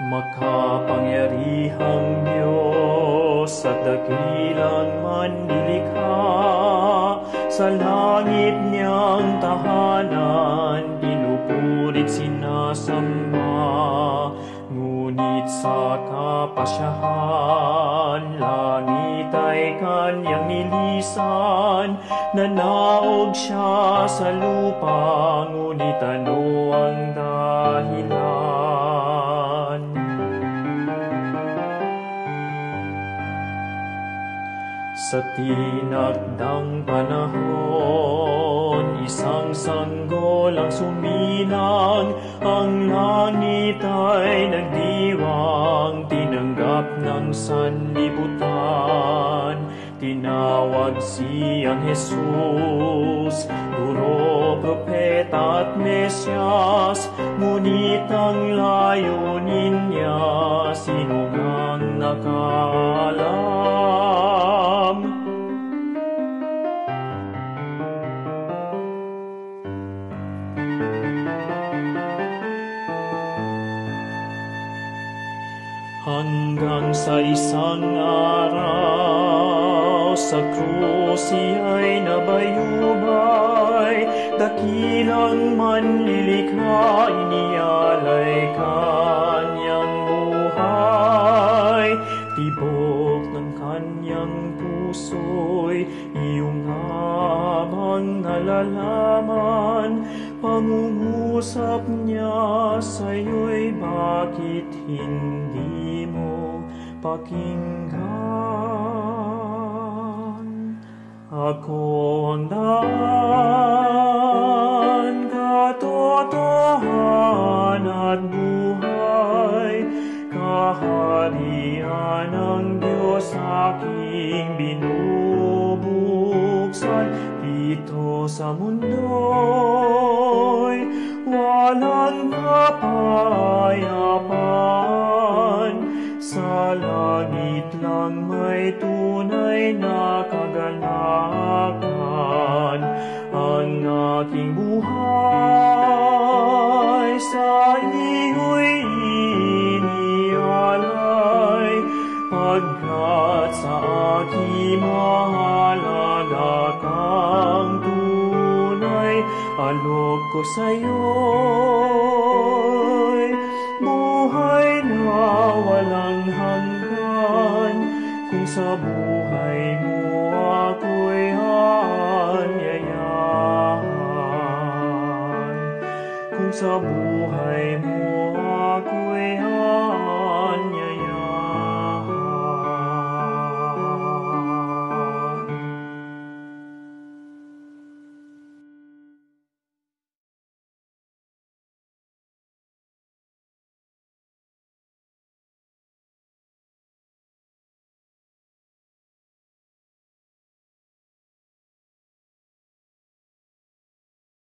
Makapangyarihang Diyos at dakilang manlilikha sa langit niyang tahanan, pinupurit sinasamba. Sa kapasyahan, langit ay kanyang nilisan, nanaog siya sa lupa, ngunit ano ang dahilan? Sa tinagdang panahon, isang sanggol ang suminang, ang langit ay nagdiwang, tinanggap ng sanlibutan. Tinawag siyang Jesus, Guro, Propeta at Mesyas, ngunit ang layunin niya, sino ang nakaalam? Hanggang sa isang araw, sa krus ay nabayubay, dakilang manlilikha, inialay kanyang buhay. Tibok ng kanyang puso'y iyong habang nalalaman, pangungusap niya sa'yo'y bakit hindi mo pakinggan? Ako ang daan, katotohanan at buhay, kaharian ng Diyos aking binubuksan dito sa mundo'y langit lang may tunay na kagalakan. Ang aking buhay sa iyo'y inialay, pagkat sa aking mahalaga kang tunay, alok ko sa'yo'y buhay na walang sa buhay mo ako'y aanyayahan, kung sa buhay mo.